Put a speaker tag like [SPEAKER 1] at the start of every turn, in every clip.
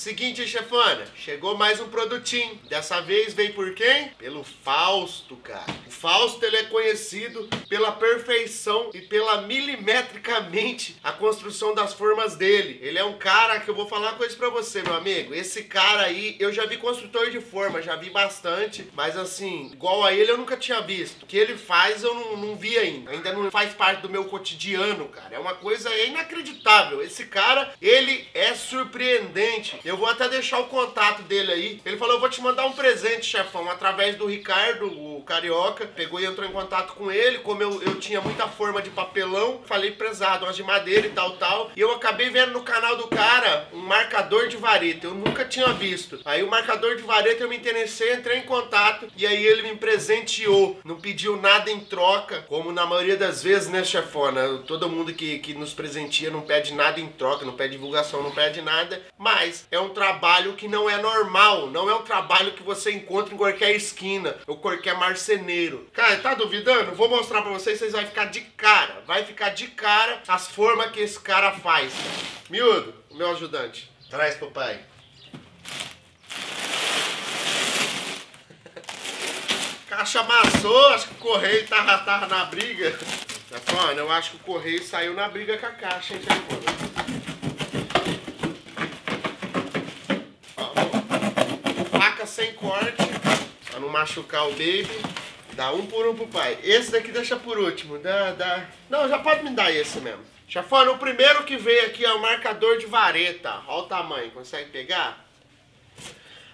[SPEAKER 1] Seguinte, chefana, chegou mais um produtinho. Dessa vez veio por quem? Pelo Fausto, cara. O Fausto ele é conhecido pela perfeição e pela milimetricamente a construção das formas dele. Ele é um cara que eu vou falar coisa pra você, meu amigo. Esse cara aí, eu já vi construtor de forma, já vi bastante, mas assim, igual a ele eu nunca tinha visto. O que ele faz eu não, não vi ainda. Ainda não faz parte do meu cotidiano, cara. É uma coisa inacreditável. Esse cara, ele é surpreendente. Eu vou até deixar o contato dele aí. Ele falou: Eu vou te mandar um presente, chefão, através do Ricardo, o carioca. Pegou e entrou em contato com ele. Como eu, eu tinha muita forma de papelão, falei prezado, umas de madeira e tal, tal. E eu acabei vendo no canal do cara um marcador de vareta. Eu nunca tinha visto. Aí o marcador de vareta eu me interessei, entrei em contato. E aí ele me presenteou. Não pediu nada em troca, como na maioria das vezes, né, chefona? Todo mundo que, que nos presentia não pede nada em troca, não pede divulgação, não pede nada. Mas é um trabalho que não é normal, não é um trabalho que você encontra em qualquer esquina ou qualquer marceneiro. Cara, tá duvidando? Vou mostrar pra vocês, vocês vão ficar de cara. Vai ficar de cara as formas que esse cara faz. Miúdo, meu ajudante, traz pro pai. Caixa amassou, acho que o correio tava, tava na briga. Tá eu acho que o correio saiu na briga com a caixa, hein, Chefona? Corte, pra não machucar o baby. Dá um por um pro pai. Esse daqui deixa por último. Dá, dá. Não, já pode me dar esse mesmo. Chefona, o primeiro que veio aqui é o marcador de vareta. Olha o tamanho, consegue pegar?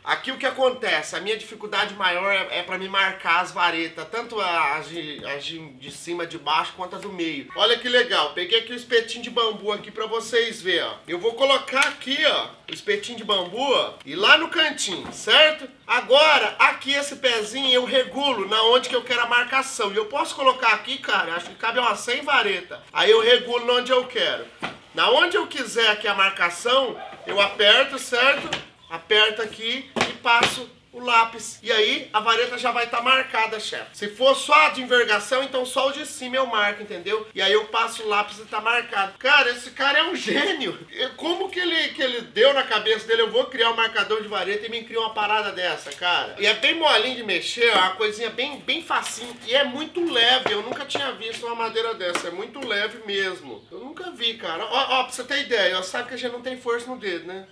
[SPEAKER 1] Aqui o que acontece, a minha dificuldade maior é, é para me marcar as varetas, tanto as de, as de, cima, de baixo, quanto a do meio. Olha que legal, peguei aqui o espetinho de bambu aqui para vocês verem, ó. Eu vou colocar aqui, ó, o espetinho de bambu, ó, e lá no cantinho, certo? Agora, aqui esse pezinho eu regulo na onde que eu quero a marcação. E eu posso colocar aqui, cara, acho que cabe umas 100 varetas. Aí eu regulo onde eu quero. Na onde eu quiser aqui a marcação, eu aperto, certo? Aperta aqui e passo o lápis. E aí a vareta já vai estar tá marcada, chefe. Se for só de envergação, então só o de cima eu marco, entendeu? E aí eu passo o lápis e tá marcado. Cara, esse cara é um gênio. Como que ele, que ele deu na cabeça dele? Eu vou criar um marcador de vareta e me cria uma parada dessa, cara. E é bem molinho de mexer, é uma coisinha bem, bem facinho. E é muito leve. Eu nunca tinha visto uma madeira dessa. É muito leve mesmo. Eu nunca vi, cara. Ó, ó pra você ter ideia, ó, sabe que a gente não tem força no dedo, né?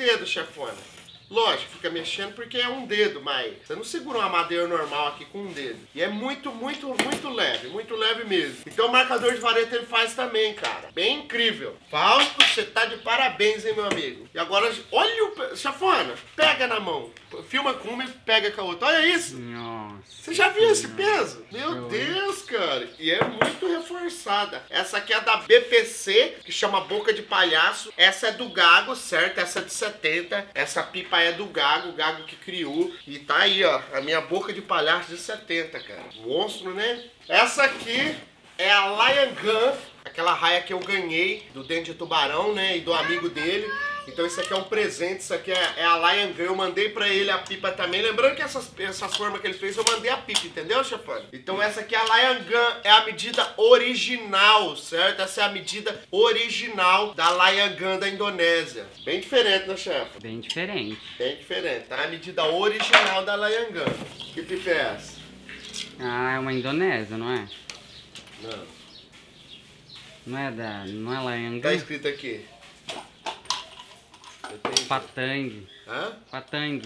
[SPEAKER 1] Dedo, chefona. Lógico, fica mexendo porque é um dedo, mas você não segura uma madeira normal aqui com um dedo. E é muito, muito, muito leve, muito leve mesmo. Então o marcador de vareta ele faz também, cara. Bem incrível. Fausto, você tá de parabéns, hein, meu amigo. E agora, olha o... Chafona, pega na mão. Filma com uma e pega com a outra. Olha isso.
[SPEAKER 2] Nossa.
[SPEAKER 1] Você já viu esse peso? Meu Deus, cara. E é muito reforçada. Essa aqui é da BPC, que chama Boca de Palhaço. Essa é do Gago, certo? Essa é de 70. Essa pipa é do Gago, o Gago que criou. E tá aí, ó, a minha Boca de Palhaço de 70, cara. Monstro, né? Essa aqui é a Lion Gun, aquela raia que eu ganhei do Dente de Tubarão, né? E do amigo dele. Então isso aqui é um presente, isso aqui é, é a Lion Gun. Eu mandei pra ele a pipa também. Lembrando que essas, essas formas que ele fez, eu mandei a pipa, entendeu, chefão? Então essa aqui é a Lion Gun, é a medida original, certo? Essa é a medida original da Lion Gun da Indonésia. Bem diferente, né, chefe?
[SPEAKER 2] Bem diferente.
[SPEAKER 1] Bem diferente, tá? A medida original da Lion Gun. Que pipa é essa?
[SPEAKER 2] Ah, é uma indonésia, não é?
[SPEAKER 1] Não.
[SPEAKER 2] Não é da. Não é Lion Gun?
[SPEAKER 1] Tá escrito aqui.
[SPEAKER 2] Patang.
[SPEAKER 1] Hã?
[SPEAKER 2] Patang.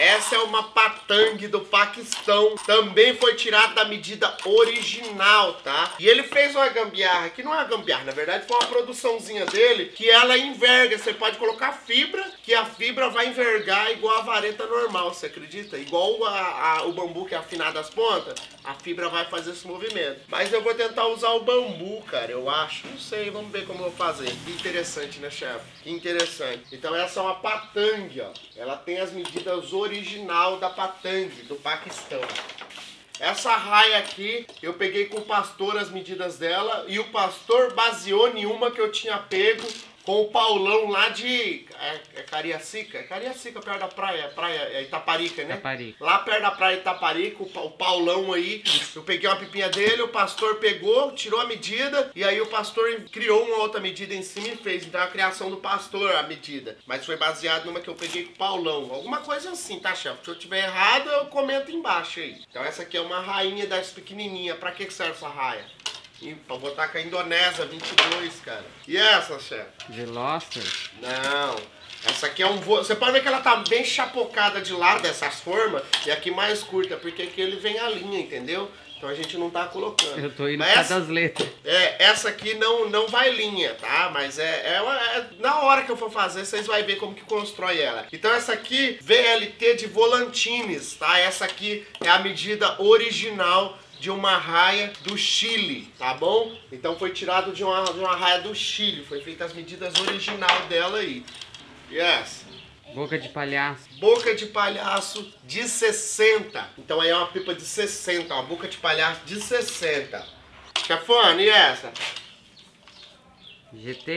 [SPEAKER 1] Essa é uma patang do Paquistão. Também foi tirada da medida original, tá? E ele fez uma gambiarra, que não é uma gambiarra, na verdade foi uma produçãozinha dele, que ela enverga. Você pode colocar fibra, que a fibra vai envergar igual a vareta normal, você acredita? Igual a, a, o bambu que é afinado as pontas, a fibra vai fazer esse movimento. Mas eu vou tentar usar o bambu, cara, eu acho. Não sei, vamos ver como eu vou fazer. Que interessante, né, chefe? Que interessante. Então essa é uma patang, ó. Ela tem as medidas originais original da Patang, do Paquistão. Essa raia aqui, eu peguei com o pastor as medidas dela e o pastor baseou em uma que eu tinha pego com o Paulão lá de. É, é Cariacica? É Cariacica, perto da praia. Praia é Itaparica, né?
[SPEAKER 2] Itaparica.
[SPEAKER 1] Lá perto da praia de Itaparica, o, o Paulão aí. Eu peguei uma pipinha dele, o pastor pegou, tirou a medida, e aí o pastor criou uma outra medida em cima e fez. Então é a criação do pastor a medida. Mas foi baseado numa que eu peguei com o Paulão. Alguma coisa assim, tá, chefe? Se eu tiver errado, eu comento embaixo aí. Então essa aqui é uma rainha das pequenininhas. Pra que serve essa raia? Pra botar com a Indonésia 22, cara. E essa, chefe?
[SPEAKER 2] Veloster.
[SPEAKER 1] Não. Essa aqui é um voo. Você pode ver que ela tá bem chapocada de lado dessas formas e aqui mais curta, porque aqui ele vem a linha, entendeu? Então a gente não tá colocando.
[SPEAKER 2] Eu tô indo
[SPEAKER 1] Mas essa,
[SPEAKER 2] das letras.
[SPEAKER 1] é, essa aqui não, não vai linha, tá? Mas é, é, é- Na hora que eu for fazer, vocês vão ver como que constrói ela. Então essa aqui, VLT de volantines, tá? Essa aqui é a medida original de uma raia do Chile, tá bom? Então foi tirado de uma, de uma raia do Chile. Foi feita as medidas original dela aí. Yes.
[SPEAKER 2] Boca de palhaço.
[SPEAKER 1] Boca de palhaço de 60. Então aí é uma pipa de 60, uma boca de palhaço de 60. Chefone, e essa?
[SPEAKER 2] GT.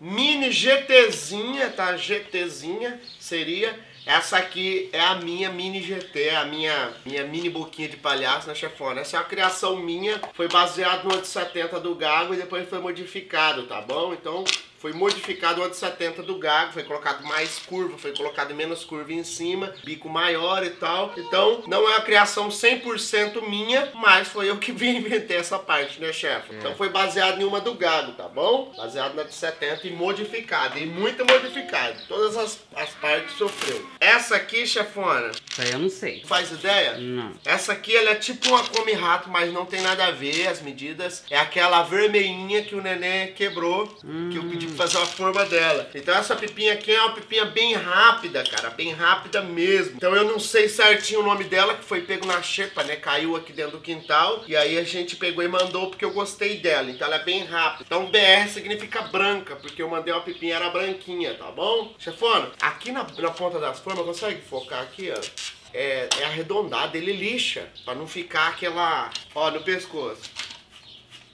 [SPEAKER 1] Mini GTzinha, tá? GTzinha seria. Essa aqui é a minha mini GT, a minha, minha mini boquinha de palhaço, né, chefona? Essa é uma criação minha, foi baseado no 870 do Gago e depois foi modificado, tá bom? Então foi modificado o 870 do Gago, foi colocado mais curva, foi colocado menos curva em cima, bico maior e tal. Então não é uma criação 100% minha, mas foi eu que vim inventei essa parte, né, chefe? Então foi baseado em uma do Gago, tá bom? Baseado na de 70 e modificado, e muito modificado. Todas as, as partes sofreu. Essa aqui, chefona,
[SPEAKER 2] Isso aí eu não sei.
[SPEAKER 1] faz ideia?
[SPEAKER 2] Não.
[SPEAKER 1] Essa aqui ela é tipo uma come rato, mas não tem nada a ver as medidas. É aquela vermelhinha que o neném quebrou, que eu pedi fazer a forma dela. Então essa pipinha aqui é uma pipinha bem rápida, cara, bem rápida mesmo. Então eu não sei certinho o nome dela, que foi pego na xepa, né? Caiu aqui dentro do quintal e aí a gente pegou e mandou porque eu gostei dela. Então ela é bem rápida. Então BR significa branca, porque eu mandei uma pipinha era branquinha, tá bom? Chefona, aqui na, na ponta das formas, consegue focar aqui, ó? é, é arredondado, ele lixa, pra não ficar aquela. Ó, no pescoço.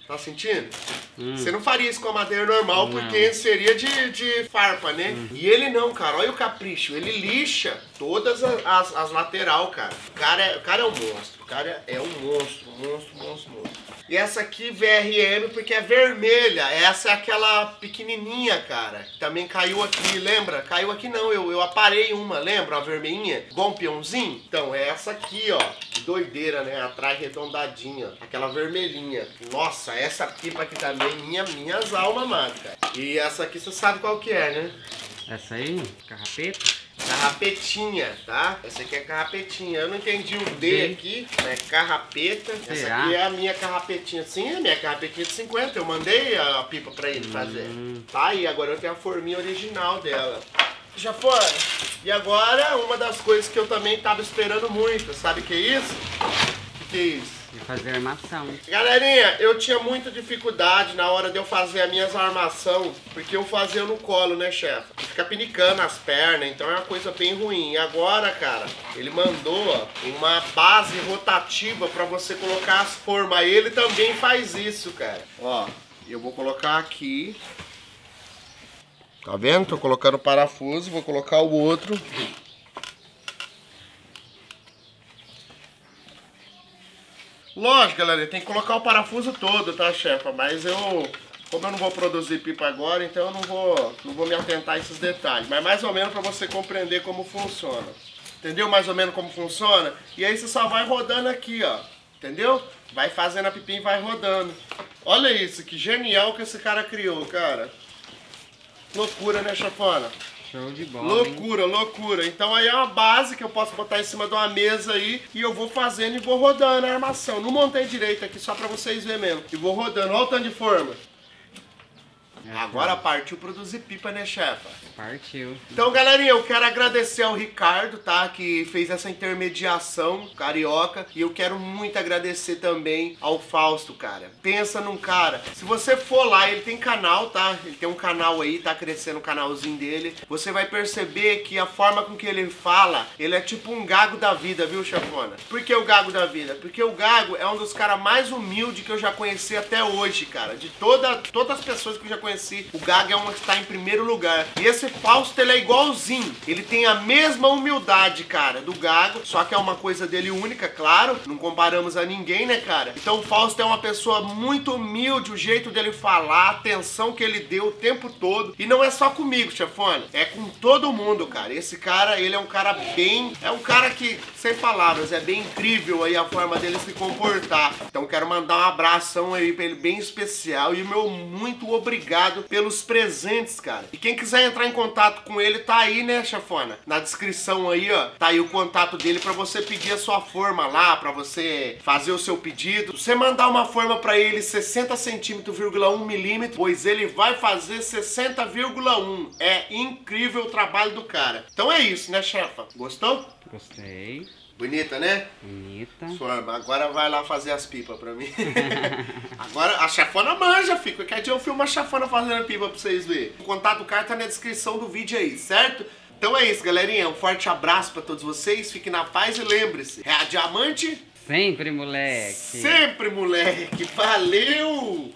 [SPEAKER 1] Tá sentindo? Você não faria isso com a madeira normal,
[SPEAKER 2] Não.
[SPEAKER 1] porque seria de, de farpa, né? E ele não, cara, olha o capricho. Ele lixa todas as, as, as lateral, cara. O cara, é, o cara é um monstro. O cara é um monstro, monstro, monstro, monstro. E essa aqui, VRM, porque é vermelha. Essa é aquela pequenininha, cara. que Também caiu aqui, lembra? Caiu aqui não, eu, eu aparei uma, lembra? Uma vermelhinha? Um peãozinho? Então, é essa aqui, ó. Doideira, né? Atrás redondadinha. Aquela vermelhinha. Nossa, essa pipa aqui também, minha, minhas almas, mano, cara. E essa aqui você sabe qual que é, né?
[SPEAKER 2] Essa aí, carrapeta.
[SPEAKER 1] Carrapetinha, tá? Essa aqui é carrapetinha. Eu não entendi o D
[SPEAKER 2] D.
[SPEAKER 1] aqui, é carrapeta. Essa
[SPEAKER 2] Será?
[SPEAKER 1] aqui é a minha carrapetinha. Sim, é a minha carrapetinha de 50. Eu mandei a pipa pra ele fazer.
[SPEAKER 2] Hum.
[SPEAKER 1] Tá aí, agora eu tenho a forminha original dela. Já foi. E agora, uma das coisas que eu também tava esperando muito. Sabe o que é isso? O que, que é isso?
[SPEAKER 2] De fazer armação.
[SPEAKER 1] Galerinha, eu tinha muita dificuldade na hora de eu fazer as minhas armação, porque eu fazia no colo, né, chefe? Fica pinicando as pernas, então é uma coisa bem ruim. E agora, cara, ele mandou ó, uma base rotativa pra você colocar as formas. Ele também faz isso, cara. Ó, eu vou colocar aqui. Tá vendo? Tô colocando o parafuso, vou colocar o outro. Lógico, galera, tem que colocar o parafuso todo, tá, chefa? Mas eu, como eu não vou produzir pipa agora, então eu não vou, não vou me atentar a esses detalhes. Mas mais ou menos para você compreender como funciona. Entendeu mais ou menos como funciona? E aí você só vai rodando aqui, ó. Entendeu? Vai fazendo a pipinha e vai rodando. Olha isso, que genial que esse cara criou, cara. Loucura, né, chefona?
[SPEAKER 2] Show de bola. hein?
[SPEAKER 1] Loucura, loucura. Então aí é uma base que eu posso botar em cima de uma mesa aí e eu vou fazendo e vou rodando a armação. Não montei direito aqui só pra vocês verem mesmo. E vou rodando. Olha o tanto de forma. Agora partiu produzir pipa, né, chefa?
[SPEAKER 2] Partiu.
[SPEAKER 1] Então, galerinha, eu quero agradecer ao Ricardo, tá? Que fez essa intermediação carioca. E eu quero muito agradecer também ao Fausto, cara. Pensa num cara. Se você for lá, ele tem canal, tá? Ele tem um canal aí, tá crescendo o canalzinho dele. Você vai perceber que a forma com que ele fala, ele é tipo um gago da vida, viu, chefona? Por que o gago da vida? Porque o gago é um dos caras mais humildes que eu já conheci até hoje, cara. De toda, todas as pessoas que eu já conheci conheci. O Gaga é uma que tá em primeiro lugar. E esse Fausto, ele é igualzinho. Ele tem a mesma humildade, cara, do Gago, só que é uma coisa dele única, claro. Não comparamos a ninguém, né, cara? Então o Fausto é uma pessoa muito humilde, o jeito dele falar, a atenção que ele deu o tempo todo. E não é só comigo, chefona. É com todo mundo, cara. Esse cara, ele é um cara bem... É um cara que, sem palavras, é bem incrível aí a forma dele se comportar. Então quero mandar um abração aí pra ele bem especial e meu muito obrigado pelos presentes, cara. E quem quiser entrar em contato com ele, tá aí, né, chefona? Na descrição aí, ó, tá aí o contato dele para você pedir a sua forma lá, para você fazer o seu pedido. Você mandar uma forma para ele 60 centímetros, 1 milímetro, pois ele vai fazer 60,1. É incrível o trabalho do cara. Então é isso, né, chefa? Gostou?
[SPEAKER 2] Gostei.
[SPEAKER 1] Bonita, né?
[SPEAKER 2] Bonita.
[SPEAKER 1] Forma. Agora vai lá fazer as pipas pra mim. Agora a chefona manja, fica. Qualquer dia eu filmo a chefona fazendo pipa pra vocês verem. O contato do cara tá na descrição do vídeo aí, certo? Então é isso, galerinha. Um forte abraço pra todos vocês. Fiquem na paz e lembre-se: é a diamante.
[SPEAKER 2] Sempre, moleque.
[SPEAKER 1] Sempre, moleque. Valeu!